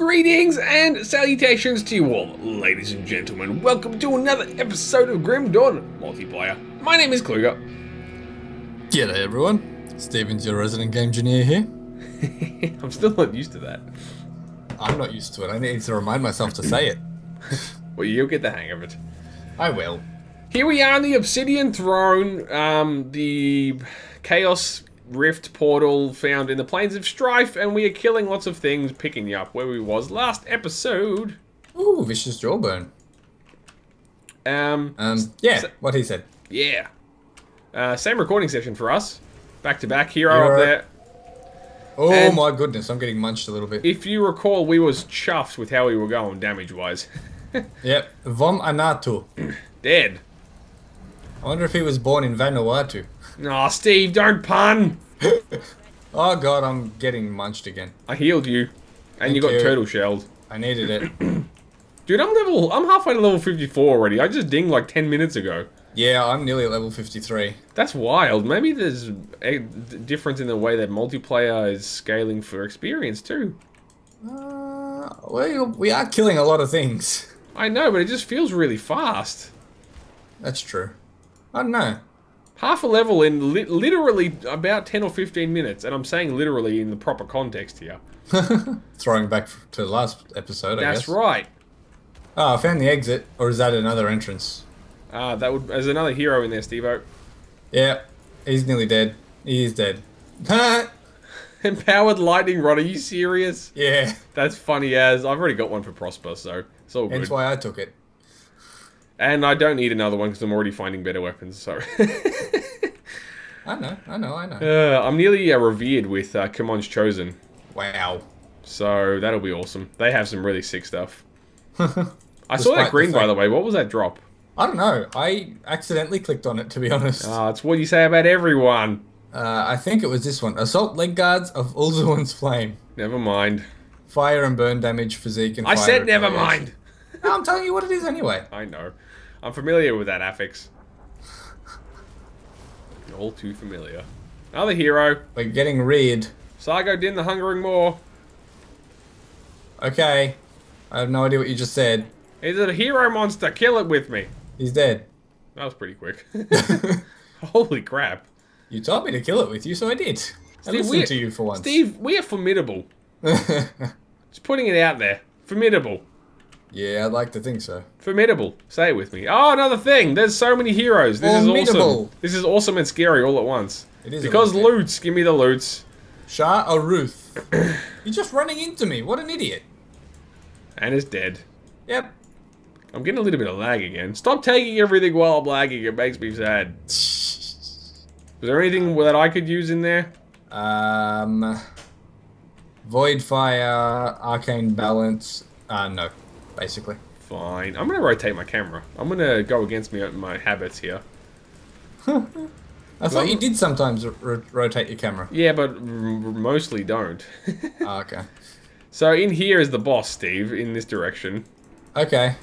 Greetings and salutations to you all, ladies and gentlemen. Welcome to another episode of Grim Dawn Multiplayer. My name is Kluga. G'day everyone, Stevens your resident game engineer here. I'm still not used to that. I'm not used to it, I need to remind myself to say it. Well, you'll get the hang of it. I will. Here we are on the Obsidian Throne, um, the Chaos Rift portal found in the Plains of Strife, and we are killing lots of things, picking you up where we was last episode. Ooh, vicious jawbone. Um, Um, yeah, what he said. yeah. Uh, same recording session for us. Back to back, hero You're up there. Oh And- my goodness, I'm getting munched a little bit. If you recall, we was chuffed with how we were going damage-wise. Yep, Vom Anatu. Dead. I wonder if he was born in Vanuatu. Aw, Steve, don't pun! Oh god, I'm getting munched again. I healed you. And you got you. turtle shelled. I needed it. Dude, I'm level. I'm halfway to level 54 already. I just dinged like 10 minutes ago. yeah, I'm nearly at level 53. That's wild. Maybe there's a difference in the way that multiplayer is scaling for experience too. Uh, we, we are killing a lot of things. I know, but it just feels really fast. That's true. I don't know. Half a level in li- literally about 10 or 15 minutes, and I'm saying literally in the proper context here. Throwing back to the last episode, I That's guess. right. Oh, I found the exit. Or is that another entrance? Uh, that would. There's another hero in there, Stevo. Yeah, he's nearly dead. He is dead. Empowered lightning rod. Are you serious? yeah, That's funny as. I've already got one for Prosper, so it's all good. hence why I took it. And I don't need another one because I'm already finding better weapons. So I know, I know, I know. uh, I'm nearly uh, revered with uh, Kymon's Chosen, Wow. so that'll be awesome. They have some really sick stuff. I saw that the green, by the way. What was that drop? I don't know. I accidentally clicked on it, to be honest. Uh, Ah, it's what you say about everyone. I think it was this one. Assault leg guards of Ulzuin's Flame. Never mind. Fire and burn damage, physique, and I said never mind. No, I'm telling you what it is anyway. I know. I'm familiar with that affix. All too familiar. Another hero. We're getting reared. Sargo Din the Hungering Maw. Okay. I have no idea what you just said. Is it a hero monster. Kill it with me. He's dead. That was pretty quick. Holy crap. You told me to kill it with you, so I did. I Steve, listened to you for once. Steve, we are formidable. Just putting it out there. Formidable. Yeah, I'd like to think so. Formidable. Say it with me. Oh, another thing. There's so many heroes. This is awesome. This is awesome and scary all at once. It is Because loots. Give me the loots. Shah or Ruth? You're just running into me. What an idiot. And is dead. Yep. I'm getting a little bit of lag again. Stop taking everything while I'm lagging. It makes me sad. Is there anything that I could use in there? Um, Void Fire, Arcane Balance. Uh, no, basically. Fine. I'm gonna rotate my camera. I'm gonna go against me my habits here. I thought you did sometimes ro- rotate your camera. Yeah, but r- mostly don't. Ah, okay. so in here is the boss, Steve. In this direction. Okay.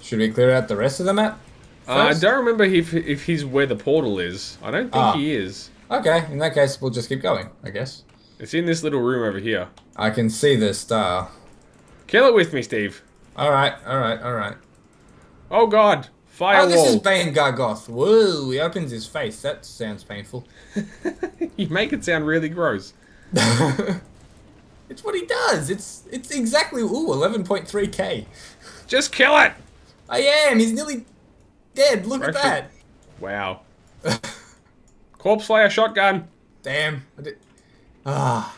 Should we clear out the rest of the map? Uh, I don't remember if if he's where the portal is. I don't think Ah. he is. Okay, in that case, we'll just keep going, I guess. It's in this little room over here. I can see the star. Kill it with me, Steve. Alright, alright, alright. Oh God! Oh, this is Firewall. Bane Gargoth. Whoa, he opens his face. That sounds painful. you make it sound really gross. it's what he does. It's it's exactly ooh 11.3k. Just kill it. I am. He's nearly dead. Look at that. Wow. Corpse Slayer shotgun. Damn. I did- Ah.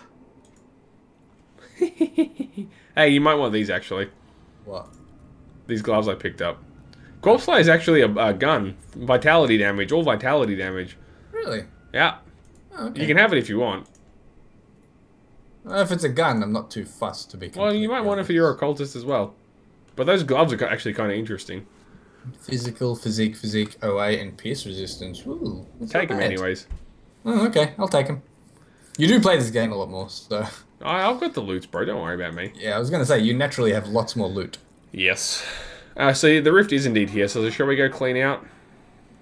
Hey, you might want these actually. What? These gloves I picked up. Corpse Slayer is actually a, a gun. Vitality damage, all vitality damage. Really? Yeah, Oh, okay. you can have it if you want. Well, if it's a gun, I'm not too fussed to be. Well, you might want it for your occultist as well. But those gloves are actually kind of interesting. physical, physique, physique, OA, and pierce resistance. Ooh, Take them anyways. Oh, okay, I'll take them. You do play this game a lot more, so I've got the loot, bro. Don't worry about me. yeah. I was gonna say you naturally have lots more loot. Yes. Uh, see, the rift is indeed here, so shall we go clean out?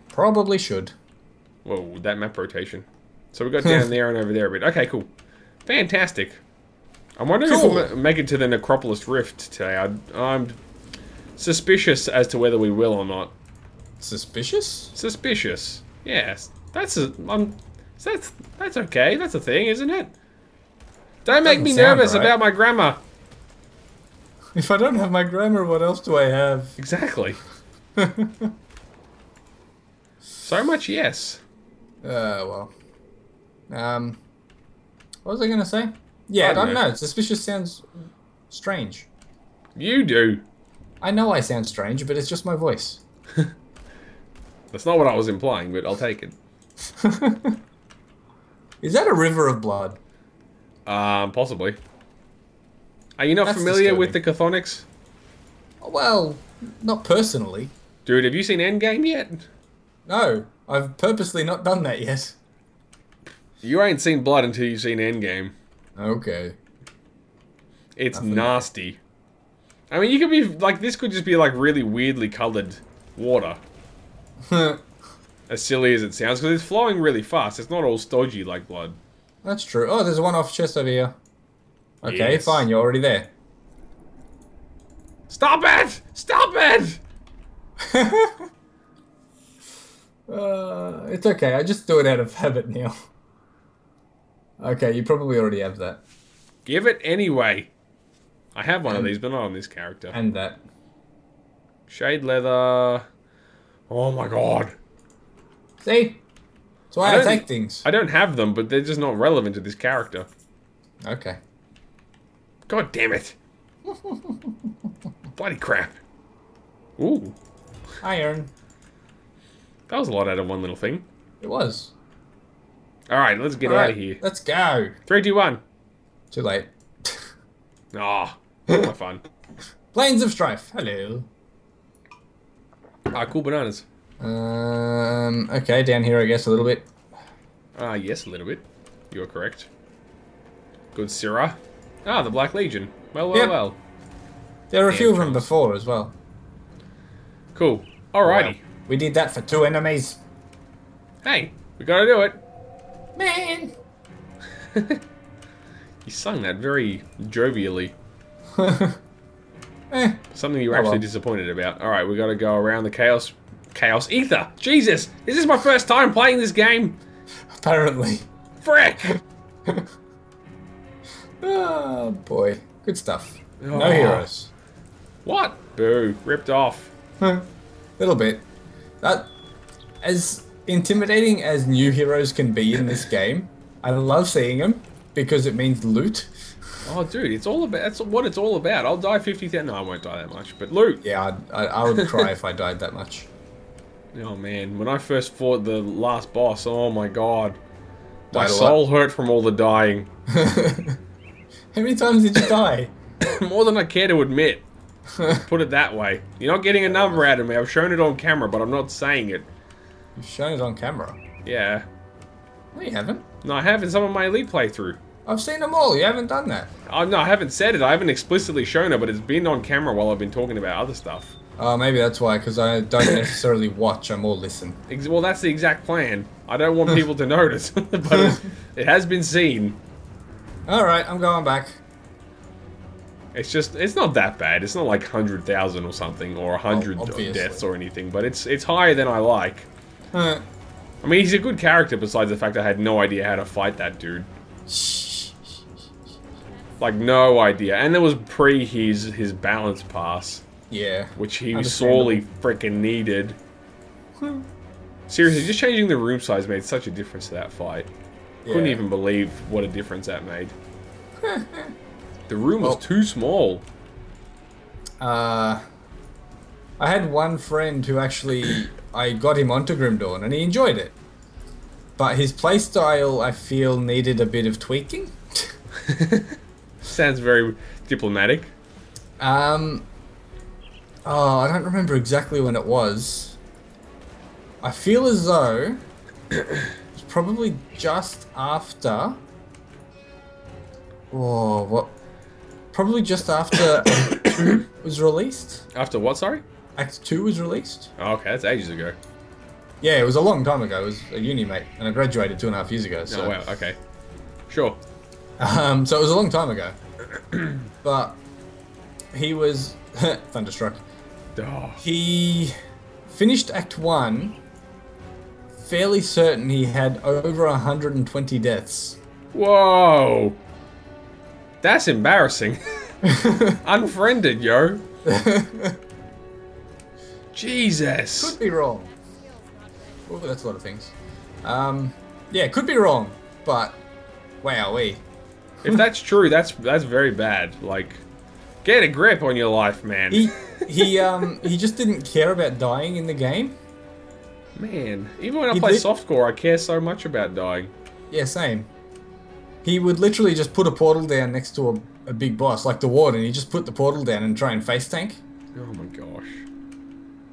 Probably should. Whoa, that map rotation. So we got down there and over there a bit. Okay, cool. Fantastic. I'm wondering Cool. if we'll make it to the Necropolis Rift today. I, I'm suspicious as to whether we will or not. Suspicious? Suspicious. Yes. That's a. Um, that's that's okay. That's a thing, isn't it? Don't make me Doesn't nervous right. about my grammar. If I don't have my grammar, what else do I have? Exactly. so much yes. Uh, well. Um, what was I gonna say? Yeah, I I don't, don't know. know. Suspicious sounds strange. You do. I know I sound strange, but it's just my voice. That's not what I was implying, but I'll take it. Is that a river of blood? Um, possibly. Are you not That's familiar with the Chthonics? Well, not personally. Dude, have you seen Endgame yet? No, I've purposely not done that yet. You ain't seen blood until you've seen Endgame. Okay. It's Nothing. nasty. I mean, you could be like this. Could just be like really weirdly colored water. As silly as it sounds, because it's flowing really fast. It's not all stodgy like blood. That's true. Oh, there's one-off chest over here. Okay, Yes. fine. You're already there. Stop it! Stop it! Uh, it's okay. I just do it out of habit now. Okay, you probably already have that. Give it anyway. I have one of these, but not on this character. And that. Shade leather. Oh my god. See? That's why I I, don't- take things. I don't have them, but they're just not relevant to this character. Okay. God damn it. Bloody crap. Ooh. Iron. That was a lot out of one little thing. It was. Alright, let's get out Alright, of here. Let's go. Three, two, one. Too late. Ah, my fun. Plains of Strife. Hello. Ah, cool bananas. Um. Okay, down here, I guess a little bit. Ah, yes, a little bit. You are correct. Good Syrah. Ah, the Black Legion. Well, well, Yep. well. There were a few of them before as well. Cool. Alrighty. Wow. We did that for two enemies. Hey, we gotta do it. Man. You sung that very jovially. Eh. Something you were Oh, actually well. disappointed about. Alright, we gotta go around the Chaos... Chaos Ether! Jesus! This is my first time playing this game! Apparently. Frick! Oh boy. Good stuff. Oh. No ah. heroes. what? Boo. Ripped off. little bit. That as intimidating as new heroes can be in this game, I love seeing them because it means loot. Oh, dude, it's all about... That's what it's all about. I'll die 50,000... No, I won't die that much. But loot! Yeah, I'd, I, I would cry if I died that much. Oh, man. When I first fought the last boss, oh my god. My soul hurt from all the dying. How many times did you die? More than I care to admit. Put it that way. You're not getting a number out of me. I've shown it on camera, but I'm not saying it. You've shown it on camera. Yeah. No, you haven't. No, I have in some of my elite playthrough. I've seen them all. You haven't done that. Oh, no, I haven't said it. I haven't explicitly shown it, but it's been on camera while I've been talking about other stuff. Oh, maybe that's why, because I don't necessarily watch. I more listen. Ex- Well, that's the exact plan. I don't want people to notice, but it, it has been seen. All right, I'm going back. It's just, it's not that bad. It's not like 100,000 or something, or 100 Oh, deaths or anything, but it's it's higher than I like. Uh, I mean, he's a good character besides the fact I had no idea how to fight that dude. Like, no idea. And there was pre his, his balance pass, yeah. which he sorely freaking needed. Seriously, just changing the room size made such a difference to that fight. Couldn't even believe what a difference that made. the room was Well- too small. Uh, I had one friend who actually I got him onto Grim Dawn and he enjoyed it. But his playstyle, I feel, needed a bit of tweaking. Sounds very diplomatic. Um, oh, I don't remember exactly when it was. I feel as though it's probably just after. Oh, what? Probably just after Act 2 was released. After what, sorry? Act 2 was released. Oh, okay, that's ages ago. Yeah, it was a long time ago. It was a uni mate, and I graduated two and a half years ago. So, Oh, wow, okay. Sure. um, so it was a long time ago. but he was thunderstruck. Oh, He finished Act One. Fairly certain he had over 120 deaths. whoa. That's embarrassing. Unfriended, yo. Jesus. Could be wrong. Oh, that's a lot of things. Um, yeah, could be wrong, but wowee. If that's true, that's that's very bad. Like, get a grip on your life, man. He he um he just didn't care about dying in the game. Man, even when I He play softcore, I care so much about dying. Yeah, same. He would literally just put a portal down next to a, a big boss, like the warden. He just put the portal down and try and face tank. Oh my gosh.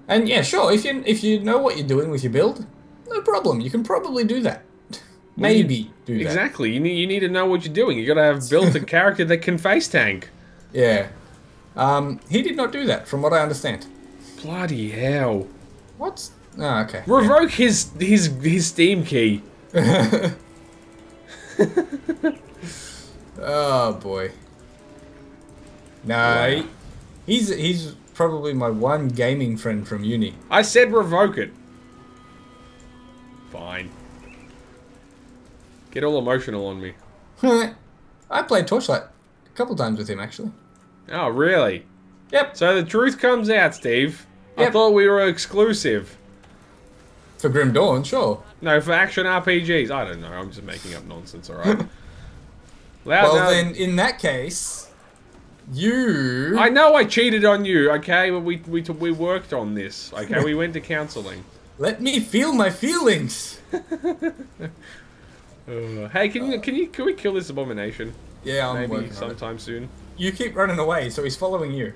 And yeah, sure, if you if you know what you're doing with your build, no problem. You can probably do that. Maybe do that. Exactly. You need you need to know what you're doing. You gotta have built a character that can face tank. Yeah. Um, he did not do that, from what I understand. Bloody hell. What's? Oh, okay. Revoke his his his Steam key. Oh boy. No, Wow. he, he's he's probably my one gaming friend from uni. I said revoke it. Fine. Get all emotional on me. I played Torchlight a couple times with him actually. Oh, really? Yep. So the truth comes out, Steve. I thought we were exclusive. For Grim Dawn, sure. No, for action RPGs. I don't know. I'm just making up nonsense, alright? Loud Well now- then, in that case, you. I know I cheated on you, okay? But we, we, we worked on this, okay? We went to counseling. Let me feel my feelings. Uh, hey, can you, can you can we kill this abomination? Yeah, I'm Maybe working on it. sometime soon. You keep running away, so he's following you.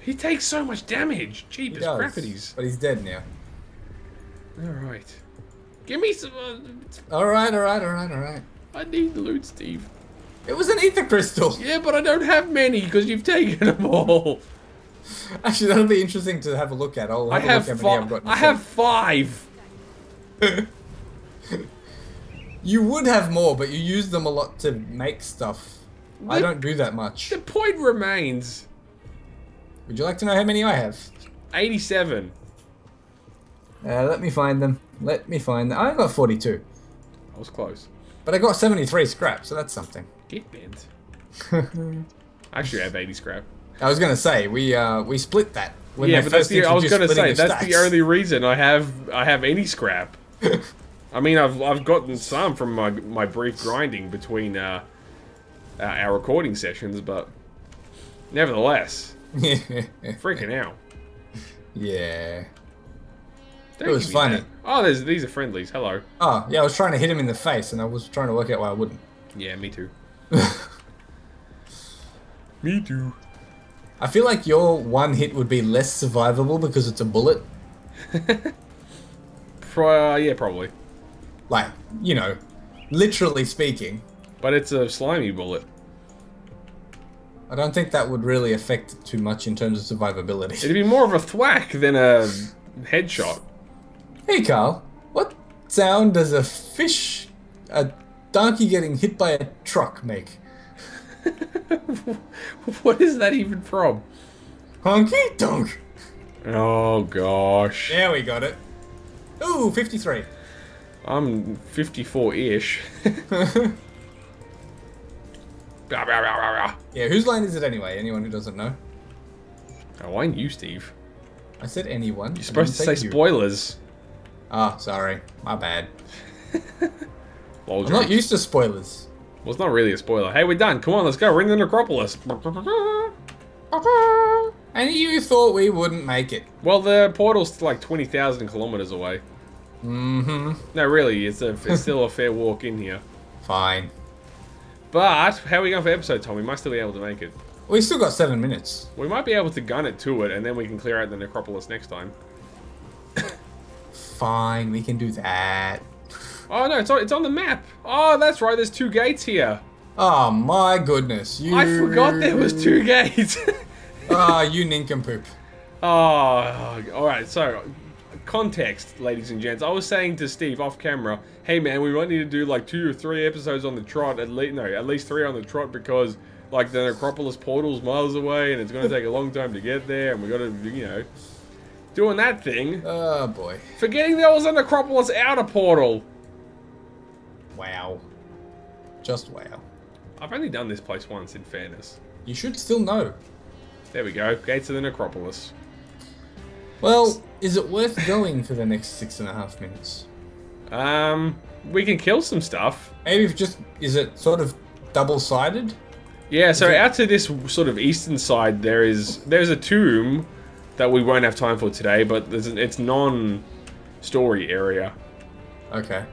He takes so much damage. Jeepers crappities. but he's dead now. Alright. Give me some... Uh, All right, all right, all right, all right. I need loot, Steve. It was an ether crystal. Yeah, but I don't have many because you've taken them all. Actually, that'll be interesting to have a look at. I'll I have, have look at how many I've five. I have five. You would have more, but you use them a lot to make stuff. I don't do that much. The point remains. Would you like to know how many I have? 87. Uh, let me find them. Let me find them. I got 42. I was close. But I got 73 scrap, so that's something. Get bent. Actually, I have 80 scrap. I was gonna say we uh we split that. When yeah, but that's the. I was gonna say that's of the only reason I have I have any scrap. I mean, I've I've gotten some from my my brief grinding between uh, uh, our recording sessions, but nevertheless, freaking out. yeah. Don't It was funny. that. Oh, there's these are friendlies. Hello. Oh yeah, I was trying to hit him in the face, and I was trying to work out why I wouldn't. Yeah, me too. me too. I feel like your one hit would be less survivable because it's a bullet. Pro- uh, yeah, probably. Like you know, literally speaking. But it's a slimy bullet. I don't think that would really affect it too much in terms of survivability. It'd be more of a thwack than a headshot. Hey Carl, what sound does a fish, a donkey getting hit by a truck make? what is that even from? Honky donk. Oh gosh. Yeah, we got it. Ooh, 53. I'm 54-ish. Yeah, whose line is it anyway? Anyone who doesn't know? oh, I knew, Steve. I said anyone. You're supposed to say spoilers. Ah, sorry. My bad. Lol, I'm not used to spoilers. Well, it's not really a spoiler. Hey, we're done. Come on, let's go. Ring the necropolis. And you thought we wouldn't make it. Well, the portal's like 20,000 kilometers away. Mm-hmm. No, really, it's, a, it's still a fair walk in here. Fine. But, how are we going for episode time? We might still be able to make it. We still got seven minutes. We might be able to gun it to it, and then we can clear out the necropolis next time. Fine, we can do that. Oh, no, it's on, it's on the map. Oh, that's right, there's two gates here. Oh my goodness. You... I forgot there was two gates. Ah, you nincompoop. oh, alright, so, context, ladies and gents. I was saying to Steve off camera, hey man, we might need to do like two or three episodes on the trot, at least, no, at least three on the trot, because like the Necropolis portal's miles away, and it's going to take a long time to get there, and we got to, you know, doing that thing. Oh boy. Forgetting there was a Necropolis outer portal. Wow. Just wow. I've only done this place once, in fairness. You should still know. There we go, gates of the Necropolis. Well, is it worth going for the next six and a half minutes? Um, we can kill some stuff. Maybe if just is it sort of double sided? Yeah, so it- out to this sort of eastern side, there is there's a tomb that we won't have time for today, but there's an, it's non-story area. Okay.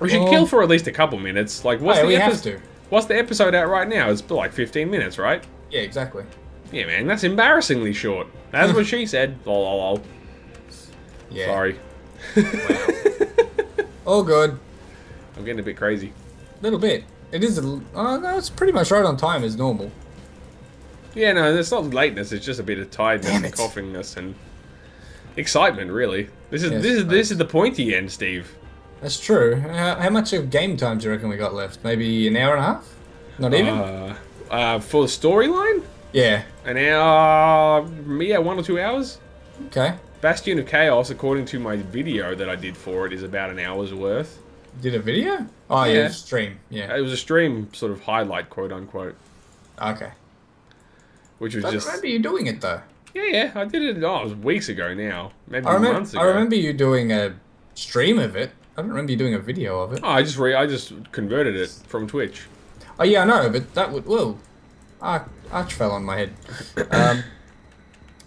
We should Well- kill for at least a couple minutes. Like, what's Hey, the we to. What's the episode out right now? It's like 15 minutes, right? Yeah, exactly. Yeah, man, that's embarrassingly short. That's what she said. Lol, lol, lol. Yeah. Sorry, All good. I'm getting a bit crazy. A little bit. It is a. Oh no, it's pretty much right on time as normal. Yeah, no, it's not lateness. It's just a bit of tiredness Damn and it. coughingness and excitement. Really, this is Yes, this is I- this is the pointy end, Steve. That's true. How, how much of game time do you reckon we got left? Maybe an hour and a half? Not even. Uh, uh, for the storyline, yeah. an hour, yeah, one or two hours. Okay. Bastion of Chaos, according to my video that I did for it, is about an hour's worth. Did a video? Oh Yeah. yeah, stream. Yeah. It was a stream sort of highlight, quote unquote, Okay. which was I just remember you doing it though. yeah, yeah. I did it. Oh, it was weeks ago now, maybe I remember. months ago. I remember you doing a stream of it. I don't remember you doing a video of it. Oh, I just re- I just converted it from Twitch. Oh yeah, I know, but that would well, arch, arch fell on my head. Um,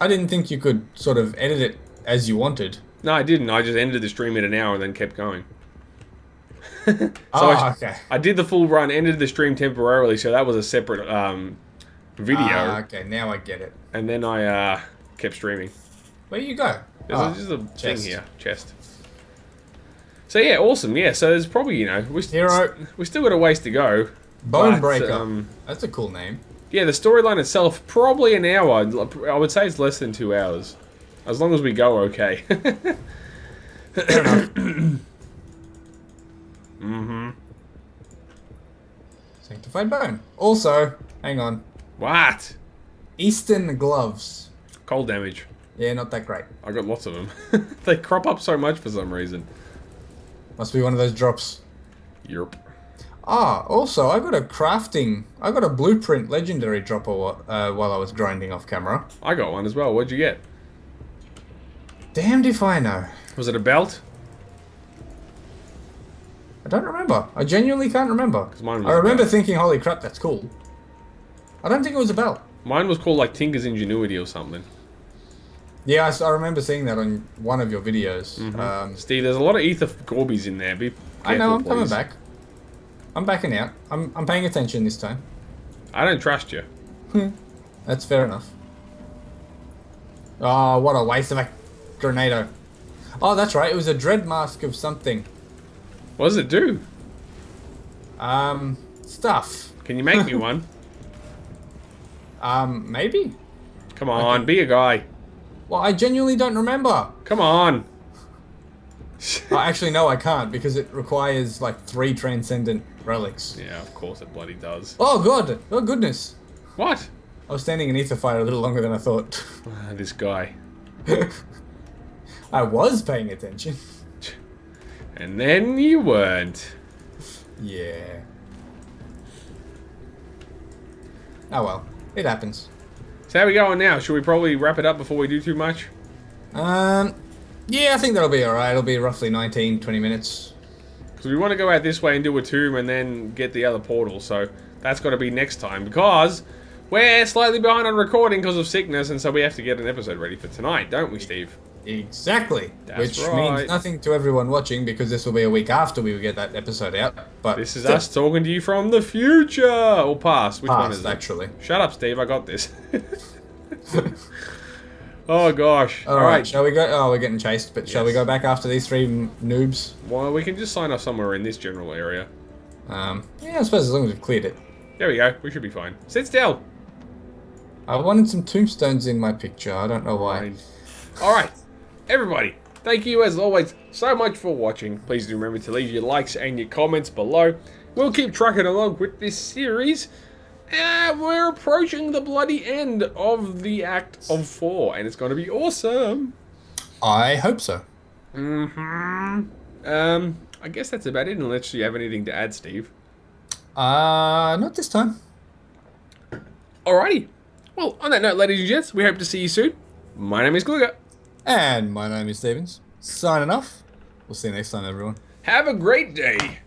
I didn't think you could sort of edit it as you wanted. No, I didn't. I just ended the stream at an hour and then kept going. so Ah, I, okay. I did the full run, ended the stream temporarily, so that was a separate um, video, Ah, okay, now I get it. and then I uh, kept streaming. Where you go? There's Ah, a, just a thing chest. here, chest. So yeah, awesome. Yeah, so there's probably you know we st- Hero. we still got a ways to go. Bone but, Breaker. Um, That's a cool name. Yeah, the storyline itself probably an hour. I would say it's less than two hours, as long as we go okay. Mm-hmm. Sanctified Bone. Also, hang on. What? Eastern Gloves. Cold damage. Yeah, not that great. I got lots of them. they crop up so much for some reason. Must be one of those drops. Yerp. Ah, also, I got a crafting. I got a blueprint legendary dropper uh, while I was grinding off camera. I got one as well. What'd you get? Damned if I know. Was it a belt? I don't remember. I genuinely can't remember. I remember thinking, holy crap, that's cool. I don't think it was a belt. Mine was called like Tinker's Ingenuity or something. Yeah, I remember seeing that on one of your videos. Mm-hmm. Um, Steve, there's a lot of ether Gorbies in there. Be I know, I'm coming back. I'm backing out. I'm, I'm paying attention this time. I don't trust you. Hmm. That's fair enough. Oh, what a waste of a grenado. Oh, that's right. It was a dread mask of something. What does it do? Um, stuff. Can you make me one? Um, maybe? Come on, be a guy. Well, I genuinely don't remember. Come on. oh, actually, no, I can't because it requires like three transcendent relics. yeah, of course it bloody does. Oh, God. Oh, goodness. What? I was standing in ether fire a little longer than I thought. Ah, this guy. I was paying attention. And then you weren't. Yeah. Oh well, it happens. So how are we going now? Should we probably wrap it up before we do too much? Um, yeah, I think that'll be alright. It'll be roughly 19, 20 minutes. Because we want to go out this way and do a tomb and then get the other portal. So that's got to be next time. Because we're slightly behind on recording because of sickness. And so we have to get an episode ready for tonight, don't we, Steve? Exactly. That's Which right. means nothing to everyone watching because this will be a week after we get that episode out. But This is us talking to you from the future. Or past. Which one is past, it? actually. Shut up, Steve. I got this. oh, gosh. All right, shall we go? Oh, we're getting chased, but shall we go back after these three noobs? Well, we can just sign off somewhere in this general area. Um, yeah, I suppose as long as we've cleared it. There we go. We should be fine. Sit still. I wanted some tombstones in my picture. I don't know why. Fine. All right, everybody. Thank you as always so much for watching. Please do remember to leave your likes and your comments below. We'll keep trucking along with this series. Uh, we're approaching the bloody end of the Act of Four, and it's going to be awesome. I hope so. hmm Um, I guess that's about it, unless you have anything to add, Steve. Uh, not this time. Alrighty. Well, on that note, ladies and gents, we hope to see you soon. My name is Kluga. And my name is Stevens. Signing off. We'll see you next time, everyone. Have a great day.